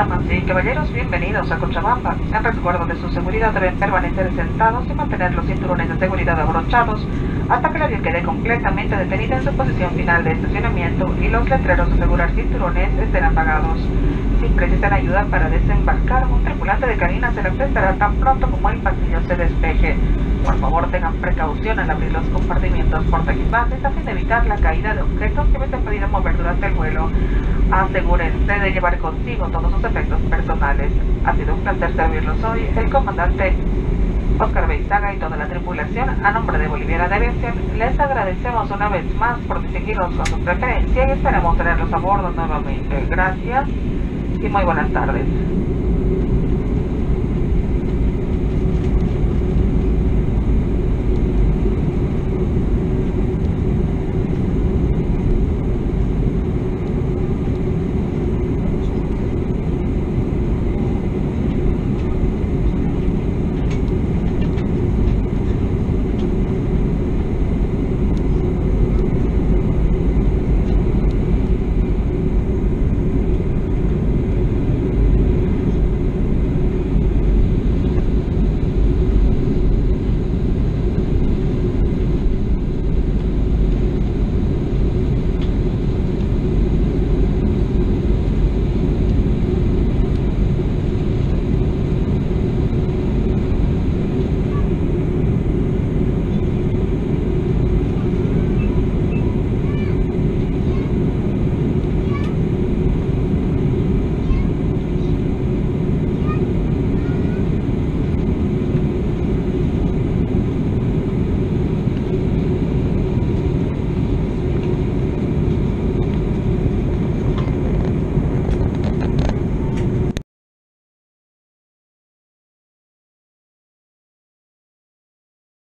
y caballeros, bienvenidos a Cochabamba. En recuerdo de su seguridad deben permanecer sentados y mantener los cinturones de seguridad abrochados hasta que el avión quede completamente detenido en su posición final de estacionamiento y los letreros de asegurar cinturones estén apagados. Si necesitan ayuda para desembarcar, un tripulante de cabina se les prestará tan pronto como el pasillo se despeje. Por favor, tengan precaución al abrir los compartimientos portaequipajes a fin de evitar la caída de objetos que hubiesen podido mover durante el vuelo. Asegúrense de llevar consigo todos sus efectos personales. Ha sido un placer servirlos hoy, el comandante Oscar Beizaga y toda la tripulación, a nombre de Boliviana de Aviación, les agradecemos una vez más por distinguirnos con su preferencia y esperamos tenerlos a bordo nuevamente. Gracias y muy buenas tardes.